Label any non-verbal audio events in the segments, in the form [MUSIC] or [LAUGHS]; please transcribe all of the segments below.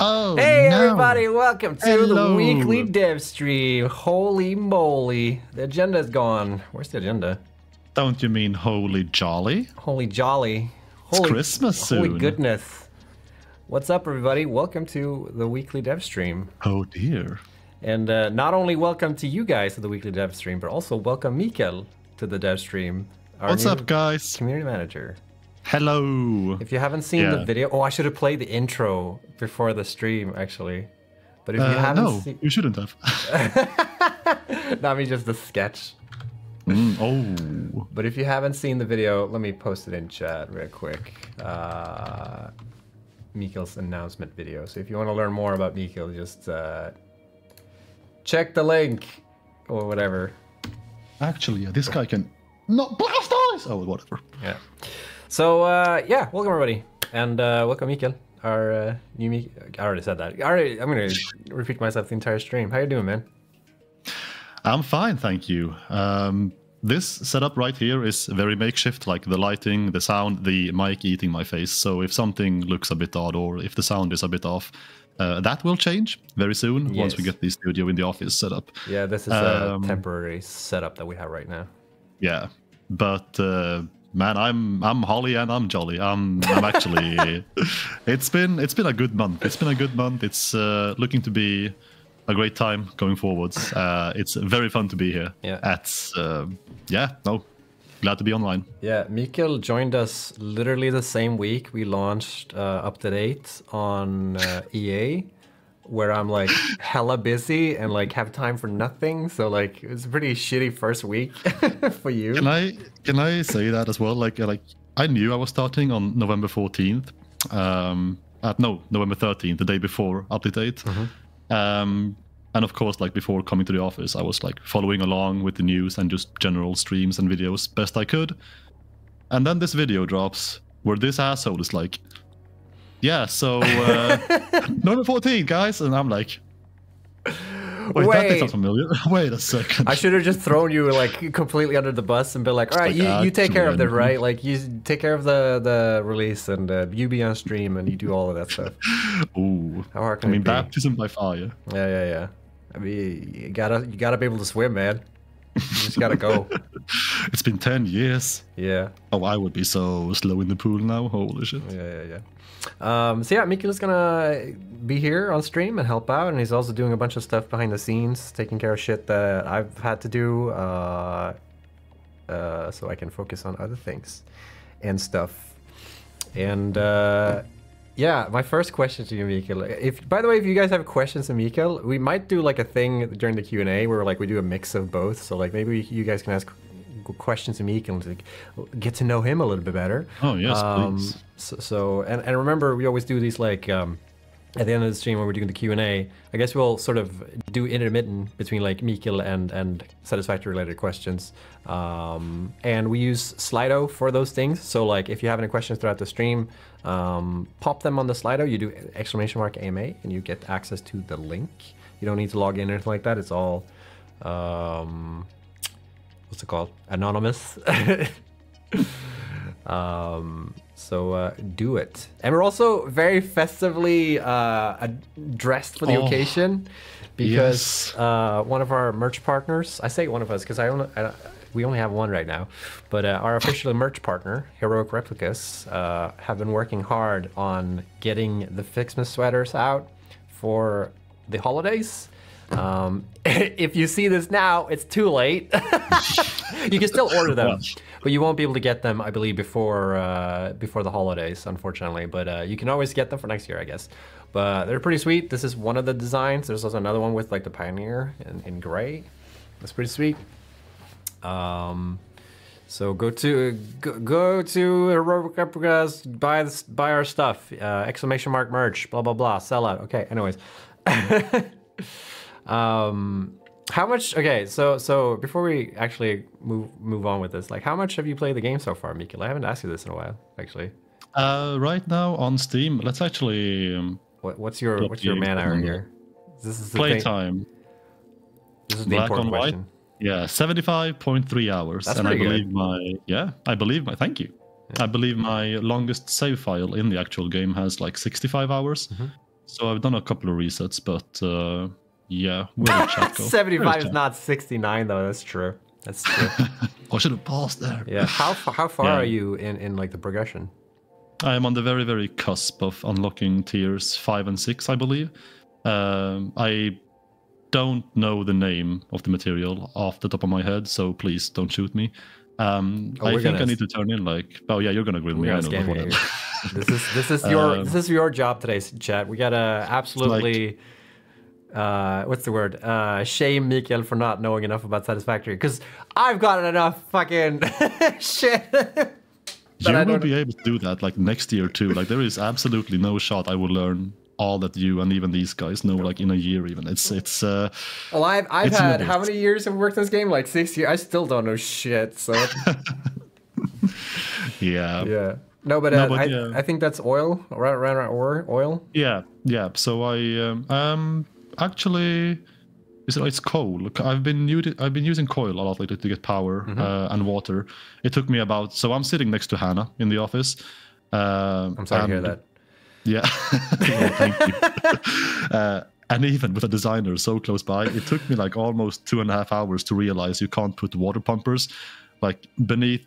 Oh, Hey no. everybody, welcome to the weekly dev stream. Holy moly. The agenda's gone. Where's the agenda? Don't you mean holy jolly? Holy jolly. It's Holy Christmas Holy soon. goodness. What's up everybody? Welcome to the weekly dev stream. Oh dear. And uh, not only welcome to you guys to the weekly dev stream, but also welcome Mikael to the dev stream. What's up, guys? Community manager. Hello. If you haven't seen the video, oh, I should have played the intro before the stream actually. But if you Uh, haven't no, seen, you shouldn't have. [LAUGHS] Not mean just the sketch. Mm, oh. But if you haven't seen the video, let me post it in chat real quick. Uh, Mikael's announcement video. So if you want to learn more about Mikael, just uh, check the link or whatever. Actually, yeah, this guy can not blast eyes. Oh, whatever. Yeah. So uh, yeah, welcome everybody, and uh, welcome Mikael, our uh, new Mikael. I already said that. I already, I'm gonna repeat myself the entire stream. How you doing, man? I'm fine, thank you. Um, this setup right here is very makeshift, like the lighting, the sound, the mic eating my face. So if something looks a bit odd or if the sound is a bit off, uh, that will change very soon once we get the studio in the office set up. Yeah, this is a Um, temporary setup that we have right now. Yeah, but uh, man, I'm I'm Holly and I'm jolly. I'm I'm actually. [LAUGHS] it's been it's been a good month. It's been a good month. It's uh, looking to be a great time going forwards. Uh, it's very fun to be here. Yeah. At uh, yeah no, glad to be online. Yeah, Mikael joined us literally the same week we launched uh, Update 8 on uh, EA, where I'm like hella busy and like have time for nothing. So like it was a pretty shitty first week [LAUGHS] for you. Can I can I say that as well? Like like I knew I was starting on November 14th. Um, at no November 13th, the day before Update 8. Um, and of course, like before coming to the office, I was like following along with the news and just general streams and videos best I could. And then this video drops where this asshole is like, "Yeah, so uh, [LAUGHS] November 14th, guys," and I'm like. Wait, Wait. did sound familiar. [LAUGHS] Wait a second. I should have just thrown you like completely under the bus and been like, all right, like, you, you take care of it, right? Like you take care of the the release and uh, you be on stream and you do all of that stuff. [LAUGHS] Ooh. How hard I can mean, it be? baptism by fire. Yeah, yeah, yeah. I mean, you gotta you gotta be able to swim, man. You just gotta go. [LAUGHS] It's been 10 years. yeah. Oh, I would be so slow in the pool now. Holy shit. Yeah, yeah, yeah. Um, so yeah, Mikael is gonna be here on stream and help out, and he's also doing a bunch of stuff behind the scenes, taking care of shit that I've had to do, uh, uh, so I can focus on other things and stuff. And uh, yeah, my first question to you, Mikael. If by the way, if you guys have questions to Mikael, we might do like a thing during the Q and A where like we do a mix of both. So like maybe you guys can ask questions to Mikael and like, get to know him a little bit better. Oh, yes, Um, please. so, so and, and remember, we always do these like um, at the end of the stream when we're doing the Q and A. I guess we'll sort of do intermittent between like Mikael and and satisfactory related questions. Um, and we use Slido for those things. So like if you have any questions throughout the stream, um, pop them on the Slido. You do exclamation mark AMA and you get access to the link. You don't need to log in or anything like that. It's all um, what's it called? Anonymous. [LAUGHS] um, so uh, do it. And we're also very festively uh, dressed for the Oh, occasion because yes. uh, one of our merch partners, I say one of us because I only, I, we only have one right now, but uh, our official [LAUGHS] merch partner, Heroic Replicas, uh, have been working hard on getting the FICSMAS sweaters out for the holidays. Um, [LAUGHS] if you see this now, it's too late. [LAUGHS] you can still order them, but you won't be able to get them, I believe, before uh, before the holidays, unfortunately. But uh, you can always get them for next year, I guess. But they're pretty sweet. This is one of the designs. There's also another one with like the Pioneer in, in gray. That's pretty sweet. Um, so go to go, go to Heroic Replicas, buy this, buy our stuff. Uh, exclamation mark merch, blah blah blah, sell out. Okay, anyways. [LAUGHS] um, how much? Okay, so so before we actually move move on with this, like how much have you played the game so far, Mikael? I haven't asked you this in a while, actually. Uh, right now on Steam, let's actually um, What, what's your what's your man hour here? This is playtime. This is the Black important on white. question. Yeah, seventy-five point three hours, That's and I pretty good. believe my yeah, I believe my thank you. I believe my longest save file in the actual game has like sixty-five hours. Mm-hmm. So I've done a couple of resets, but uh, yeah, where did chat go? 75 is not 69 though. That's true. That's true. [LAUGHS] I should have paused there. yeah. How how far Yeah. are you in in like the progression? I am on the very, very cusp of unlocking tiers five and six, I believe. Um, I don't know the name of the material off the top of my head, so please don't shoot me. Um, Oh, I think I need to turn in like. Oh yeah, you're gonna grill me. I know. scam but you. this is this is your [LAUGHS] Um, this is your job today, chat. We gotta absolutely uh what's the word? Uh shame Mikael for not knowing enough about Satisfactory because I've got enough fucking [LAUGHS] shit. you will don't- be able to do that like next year too. Like there is absolutely no shot I will learn all that you and even these guys know like in a year even. It's it's uh well, I've I've had in how many years have we worked on this game? Like six years. I still don't know shit. So [LAUGHS] yeah. yeah. No, but, No, uh, but I, yeah. I think that's oil. Right, right, right. Or oil. Yeah, yeah. So I um, um actually is it, it's coal. I've been using I've been using coal a lot lately to get power Mm-hmm. uh, and water. It took me about so I'm sitting next to Hannah in the office. Um, I'm sorry to hear and- that. Yeah, [LAUGHS] thank you. [LAUGHS] uh, and even with a designer so close by, it took me like almost two and a half hours to realize you can't put water pumpers like beneath,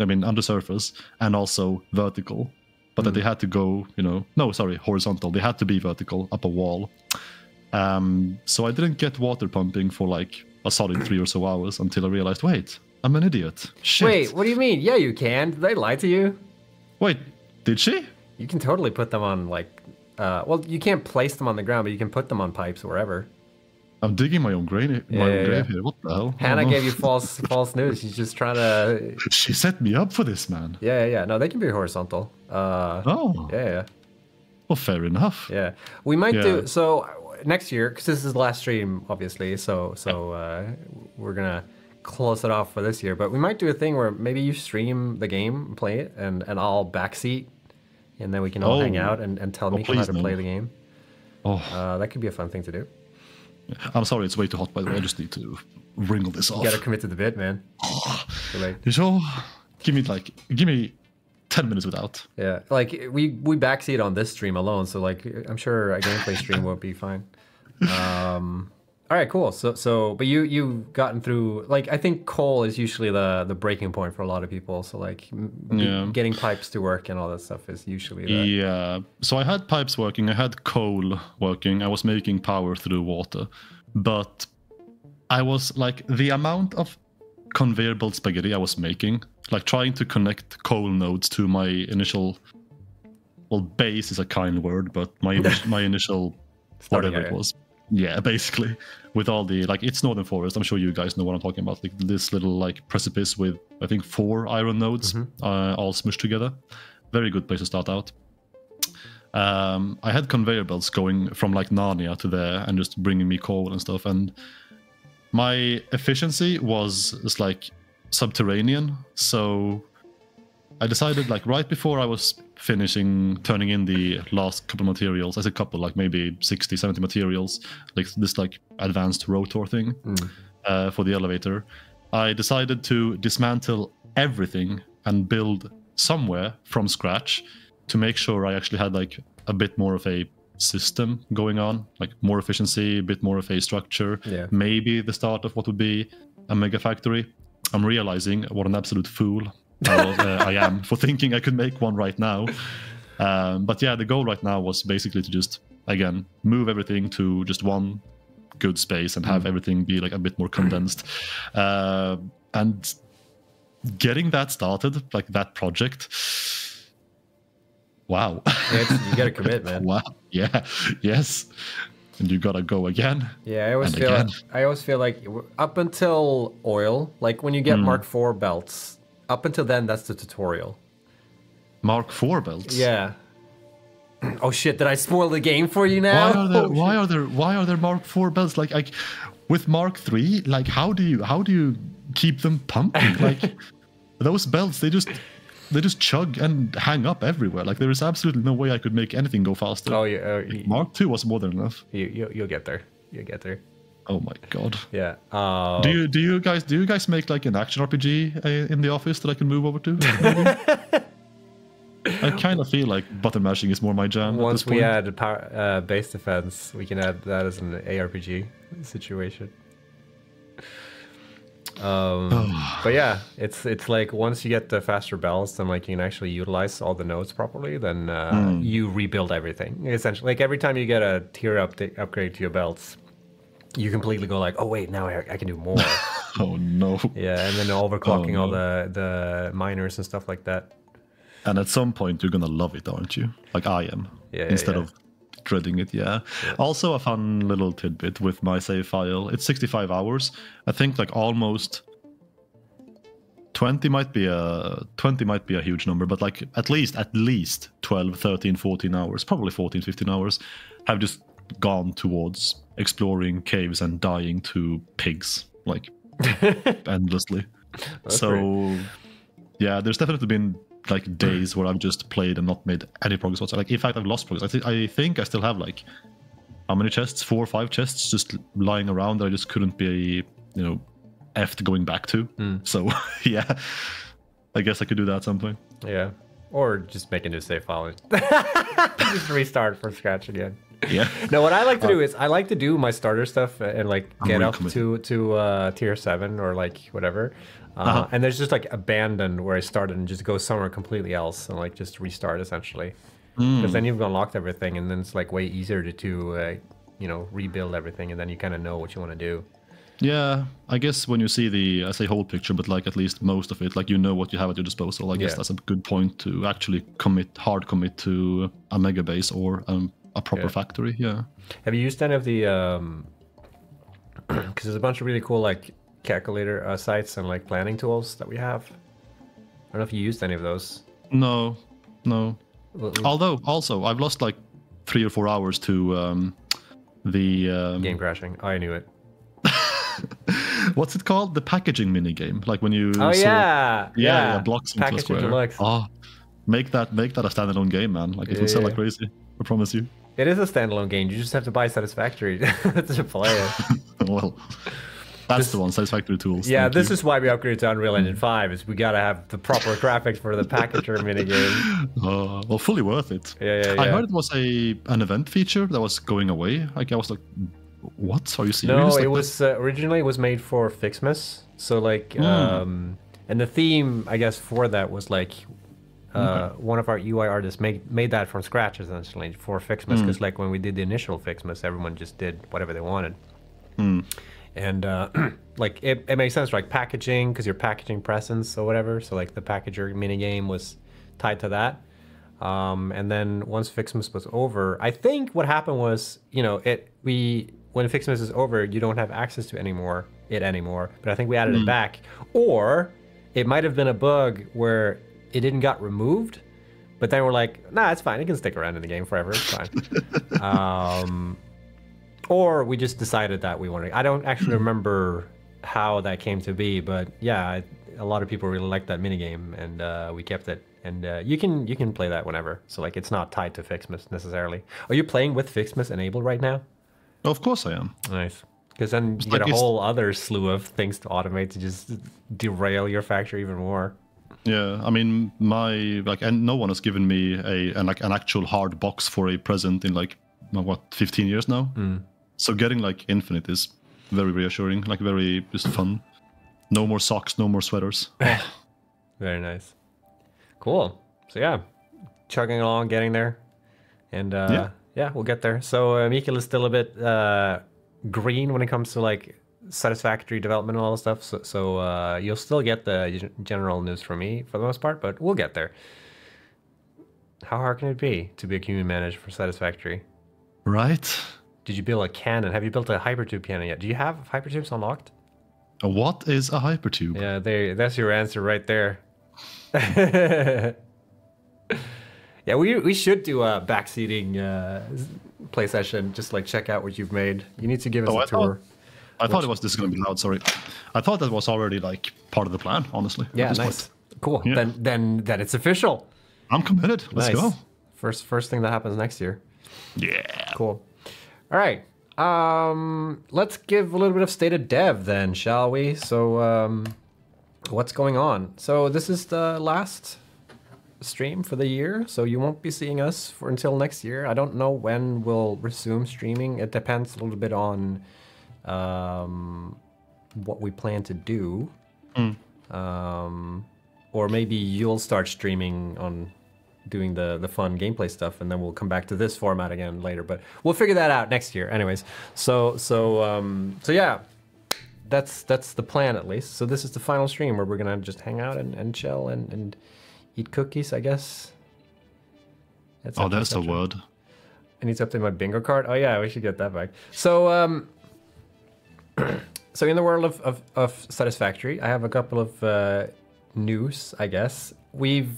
I mean, under surface and also vertical. But that they had to go, you know, no, sorry, horizontal. They had to be vertical up a wall. Um, so I didn't get water pumping for like a solid three or so hours until I realized, wait, I'm an idiot. Shit. Wait, what do you mean? Yeah, you can. Did they lie to you? wait, did she? You can totally put them on like, uh, well, you can't place them on the ground, but you can put them on pipes wherever. I'm digging my own grave, my Yeah, own yeah, grave here. What the hell? Hannah gave you false [LAUGHS] false news. She's just trying to. She set me up for this, man. Yeah, yeah. No, they can be horizontal. Uh, Oh, yeah, yeah, well, fair enough. yeah. We might Yeah. do so next year because this is the last stream, obviously. So, so uh, we're gonna close it off for this year. But we might do a thing where maybe you stream the game, play it, and and I'll backseat, and then we can all hang Oh. out and, and tell Oh, me how to please, play the game. Oh, Uh, that could be a fun thing to do. I'm sorry, it's way too hot, by the way. I just need to wrinkle this off. You gotta commit to the bit, man. [SIGHS] You sure? Give me like, give me ten minutes without. Yeah, like we we backseat on this stream alone, so like I'm sure a gameplay stream will be fine. Um, all right, cool. So so, but you you've gotten through like I think coal is usually the the breaking point for a lot of people. So like Yeah. getting pipes to work and all that stuff is usually the Yeah. So I had pipes working. I had coal working. I was making power through water, but I was like the amount of conveyor belt spaghetti I was making, like trying to connect coal nodes to my initial. Well, base is a kind word, but my [LAUGHS] my initial Starting whatever it was. Yeah, basically, with all the like, it's Northern Forest. I'm sure you guys know what I'm talking about. Like this little like precipice with I think four iron nodes uh, all smushed together. Very good place to start out. Um, I had conveyor belts going from like Narnia to there and just bringing me coal and stuff. And my efficiency was just like subterranean. So I decided like right before I was finishing turning in the last couple materials, as a couple, like maybe 60, 70 materials, like this like advanced rotor thing uh, for the elevator, I decided to dismantle everything and build somewhere from scratch to make sure I actually had like a bit more of a system going on, like more efficiency, a bit more of a structure, Yeah. maybe the start of what would be a mega factory. I'm realizing what an absolute fool I, was, [LAUGHS] uh, I am for thinking I could make one right now. Um, but yeah, the goal right now was basically to just again move everything to just one good space and have everything be like a bit more condensed. [CLEARS THROAT] Uh, and getting that started, like that project. Wow. You gotta commit, [LAUGHS] man. wow. [LAUGHS] Yeah. Yes. And you gotta go again. Yeah, I always feel again. I always feel like up until oil, like when you get Hmm. Mark IV belts, up until then that's the tutorial. Mark IV belts. Yeah. [CLEARS THROAT] Oh shit! Did I spoil the game for you now? Why are there [LAUGHS] Oh, why are there why are there Mark IV belts? Like like with Mark III, like how do you how do you keep them pumping? [LAUGHS] Like those belts, they just they just chug and hang up everywhere. Like there is absolutely no way I could make anything go faster. Oh yeah, uh, you, Mark II was more than enough. you, you, you'll get there. You'll get there. Oh my god. Yeah. Uh, Do you do you guys do you guys make like an action RPG uh, in the office that I can move over to? [LAUGHS] I kind of feel like button mashing is more my jam. Once at this we add power, uh, base defense, we can add that as an ARPG situation. Um, [SIGHS] [SIGHS] but yeah, it's it's like once you get the faster bells, then like you can actually utilize all the nodes properly. Then uh, Hmm. you rebuild everything essentially. Like every time you get a tier update upgrade to your belts, you completely go like, oh wait, now I, I can do more. [LAUGHS] Oh no! yeah, and then overclocking all no. the the miners and stuff like that. And at some point, you're gonna love it, aren't you? Like I am. Yeah, yeah, Instead yeah. of dreading it, yeah. Also, a fun little tidbit with my save file. It's 65 hours. I think like almost 20 might be a 20 might be a huge number, but like at least at least 12, 13, 14 hours, probably 14, 15 hours, have just gone towards exploring caves and dying to pigs like [LAUGHS] endlessly. That's so yeah, there's definitely been like hmm. days where I've just played and not made any progress whatsoever. Like in fact, I've lost progress. I, th- I think I still have like how many chests? Four or five chests just lying around that I just couldn't be you know effed going back to. Hmm. So [LAUGHS] yeah, I guess I could do that at some point. Yeah. Or just make a new save file. [LAUGHS] just restart from scratch again. Yeah. [LAUGHS] No, what I like to do is I like to do my starter stuff and like get up to to uh, tier seven or like whatever, uh, Uh-huh. and there's just like abandon where I started and just go somewhere completely else and like just restart essentially, Hmm. because then you've unlocked everything and then it's like way easier to to uh, you know rebuild everything and then you kind of know what you want to do. Yeah, I guess when you see the I say whole picture, but like at least most of it, like you know what you have at your disposal. I guess Yeah. that's a good point to actually commit hard commit to a mega base or um, a proper Yeah. factory. Yeah. Have you used any of the? [CLEARS THROAT] Because there's a bunch of really cool like calculator uh, sites and like planning tools that we have. I don't know if you used any of those. No, no. L- l- Although also I've lost like three or four hours to um, the um, Game crashing. Oh, I knew it. [LAUGHS] what's it called? The packaging mini game. Like when you Oh sort- yeah, yeah, yeah, blocks into a square. Deluxe. Oh, make that make that a standalone game, man. Like it Yeah, will sell yeah. like crazy. I promise you. It is a standalone game. You just have to buy Satisfactory [LAUGHS] to play it. [LAUGHS] well, that's the one. Satisfactory tools. Yeah, Thank this you. is why we upgraded to Unreal Engine 5. Is we gotta have the proper graphics for the packager minigame. [LAUGHS] Uh, well, fully worth it. Yeah, yeah, I heard it was a an event feature that was going away. Like I was like, what? Are you serious? No, Like, it was uh, originally it was made for FICSMAS. So like, Hmm. um, and the theme I guess for that was like, uh, one of our UI artists made made that from scratch essentially for FICSMAS because like when we did the initial FICSMAS, everyone just did whatever they wanted. Hmm. And uh, [CLEARS THROAT] like it, it makes sense like packaging because you're packaging presents or whatever. So like the packager minigame was tied to that. Um, and then once FICSMAS was over, I think what happened was, you know, it we when FICSMAS is over, you don't have access to anymore it anymore. But I think we added it back, or it might have been a bug where it didn't got removed. But then we're like, nah, it's fine. It can stick around in the game forever. It's fine. [LAUGHS] um, or we just decided that we wanted. I don't actually remember how that came to be, but yeah, I- a lot of people really liked that minigame, and uh, we kept it. And uh, you can you can play that whenever. So like, it's not tied to FICSMAS necessarily. Are you playing with FICSMAS enabled right now? Of course I am. Nice. Because then you like get a whole other slew of things to automate to just derail your factory even more. Yeah, I mean, my like, and no one has given me a an, like an actual hard box for a present in like uh, what 15 years now. Hmm. So getting like infinite is very reassuring, like very just fun. No more socks, no more sweaters. [LAUGHS] Very nice. Cool. So yeah, chugging along, getting there, and uh, yeah. Yeah. we'll get there. So uh, Mikael is still a bit uh, green when it comes to like satisfactory development and all that stuff. So, so uh, you'll still get the gen- news from me for the most part, but we'll get there. How hard can it be to be a community manager for satisfactory? right? Did you build a cannon? Have you built a hypertube cannon yet? Do you have hypertubes unlocked? What is a hypertube? Yeah, there. That's your answer right there. [LAUGHS] yeah, we we should do a backseating uh, play session. Just like check out what you've made. You need to give us Oh, a I thought- tour. I thought it was this is going to be loud. Sorry, I thought that was already like part of the plan. Honestly, Yeah, nice. point. Cool. Yeah. Then then then it's official. I'm committed. Let's nice. go. First first thing that happens next year. Yeah. Cool. All right. Um, let's give a little bit of state of dev then, shall we? So, um, what's going on? So this is the last stream for the year, so you won't be seeing us for until next year. I don't know when we'll resume streaming. It depends a little bit on um, what we plan to do. Um, or maybe you'll start streaming on doing the the fun gameplay stuff, and then we'll come back to this format again later. But we'll figure that out next year, anyways. So so um, so yeah, that's that's the plan at least. So this is the final stream where we're gonna just hang out and, and chill and, and eat cookies, I guess. That's Oh, there's a word. I need to update my bingo card. Oh yeah, we should get that back. So um, so in the world of, of, of Satisfactory, I have a couple of uh, news, I guess. We've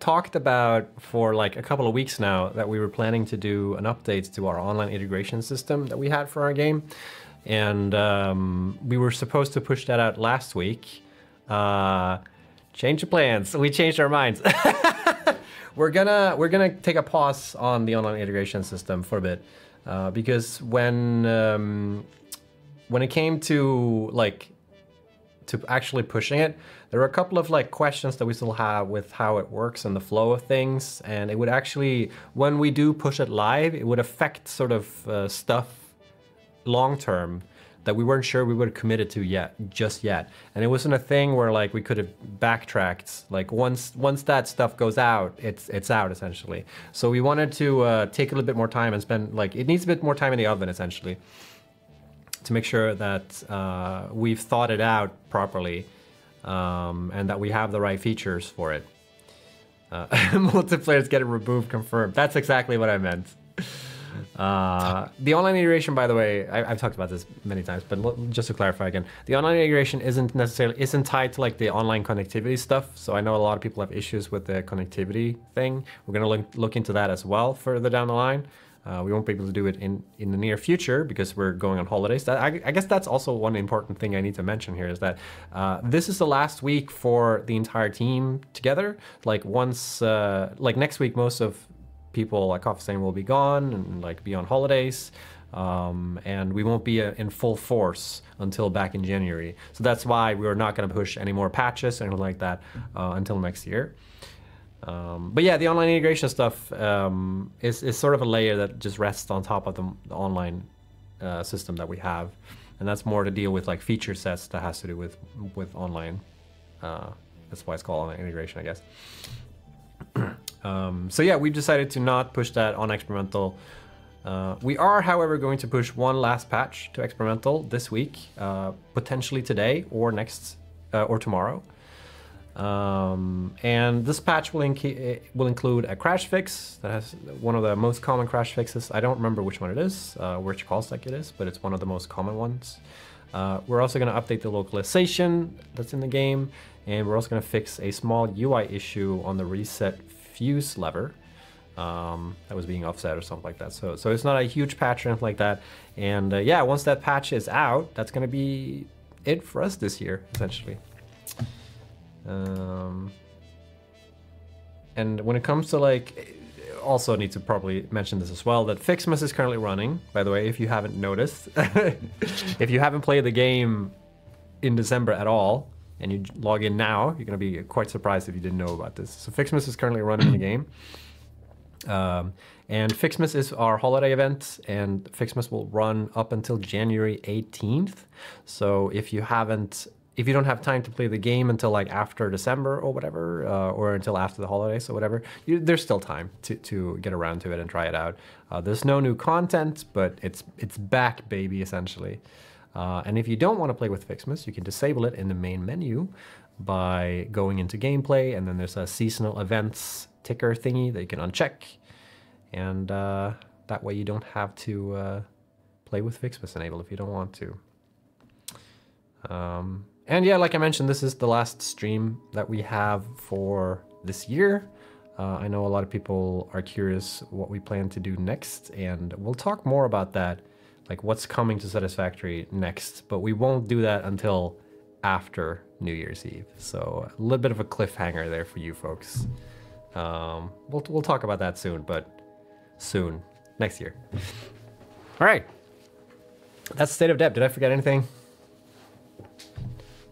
talked about for like a couple of weeks now that we were planning to do an update to our online integration system that we had for our game. And um, we were supposed to push that out last week. Uh, change of plans. We changed our minds. [LAUGHS] we're gonna we're gonna take a pause on the online integration system for a bit uh, because when um, when it came to like to actually pushing it, there are a couple of like questions that we still have with how it works and the flow of things, and it would actually when we do push it live, it would affect sort of uh, stuff long term that we weren't sure we would have committed to yet just yet. And it wasn't a thing where like we could have backtracked. Like once once that stuff goes out it's it's out essentially. So we wanted to uh, take a little bit more time and spend like it needs a bit more time in the oven essentially to make sure that uh, we've thought it out properly um, and that we have the right features for it uh, [LAUGHS] multiplayers get removed confirmed that's exactly what i meant uh, the online integration, by the way, I, have talked about this many times, but just to clarify again, the online integration isn't necessarily isn't tied to like the online connectivity stuff. So I know a lot of people have issues with the connectivity thing. We're gonna look, look into that as well further down the line. Uh, we won't be able to do it in, in the near future because we're going on holidays. That, I, I guess that's also one important thing I need to mention here is that uh, this is the last week for the entire team together. Like once, uh, like next week, most of people like Coffee Stain will be gone and like be on holidays. Um, and we won't be uh, in full force until back in January. So that's why we're not going to push any more patches or anything like that uh, until next year. Um, but yeah, the online integration stuff um, is, is sort of a layer that just rests on top of the, the online uh, system that we have, and that's more to deal with like feature sets that has to do with with online. Uh, that's why it's called online integration, I guess. [CLEARS THROAT] um, so yeah, we've decided to not push that on experimental. Uh, we are, however, going to push one last patch to experimental this week, uh, potentially today or next uh, or tomorrow. Um, and this patch will, inc- will include a crash fix that has one of the most common crash fixes. I don't remember which one it is, uh, which call stack it is, but it's one of the most common ones. Uh, we're also going to update the localization that's in the game, and we're also going to fix a small UI issue on the reset fuse lever um, that was being offset or something like that. So, so it's not a huge patch or anything like that. And uh, yeah, once that patch is out, that's going to be it for us this year, essentially. Um, and when it comes to like, also need to probably mention this as well that FICSMAS is currently running. By the way, if you haven't noticed, [LAUGHS] if you haven't played the game in December at all, and you log in now, you're going to be quite surprised if you didn't know about this. So FICSMAS is currently running the game. Um, and FICSMAS is our holiday event, and FICSMAS will run up until January 18th. So if you haven't if you don't have time to play the game until like after December or whatever, uh, or until after the holidays or whatever, you, there's still time to, to get around to it and try it out. Uh, there's no new content, but it's it's back, baby, essentially. Uh, and if you don't want to play with FICSMAS, you can disable it in the main menu by going into gameplay, and then there's a seasonal events ticker thingy that you can uncheck, and uh, that way you don't have to uh, play with FICSMAS enabled if you don't want to. Um, and yeah, like I mentioned, this is the last stream that we have for this year. Uh, I know a lot of people are curious what we plan to do next, and we'll talk more about that, like what's coming to Satisfactory next, but we won't do that until after New Year's Eve. So a little bit of a cliffhanger there for you folks. Um, we'll, we'll talk about that soon, but soon, next year. All right. That's the State of Dev. Did I forget anything?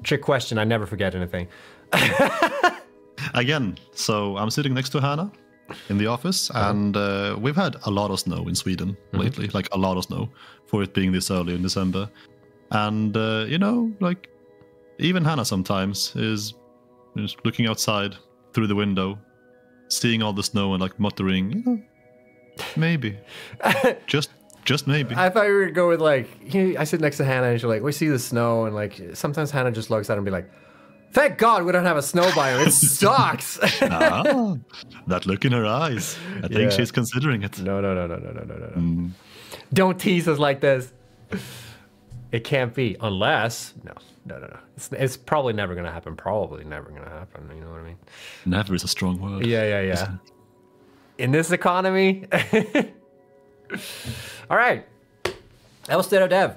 Trick question. I never forget anything. [LAUGHS] Again, so I'm sitting next to Hannah in the office, and uh, we've had a lot of snow in Sweden lately, like a lot of snow for it being this early in December. And uh, you know, like even Hannah sometimes is just looking outside through the window, seeing all the snow and like muttering, you know, maybe, [LAUGHS] just just maybe. I thought you were gonna with like you know, I sit next to Hannah and she's like, we see the snow and like sometimes Hannah just looks at it and be like, Thank God we don't have a snow biome. It [LAUGHS] sucks. ah, [LAUGHS] that look in her eyes. I think Yeah. she's considering it. no, no, no, no, no, no, no, no. Mm. Don't tease us like this. It can't be unless no, no, no, no. It's, it's probably never gonna happen. Probably never gonna happen. You know what I mean? Never is a strong word. Yeah, yeah, yeah. In this economy. [LAUGHS] All right. That was State of Dev.